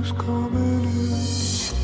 was coming in.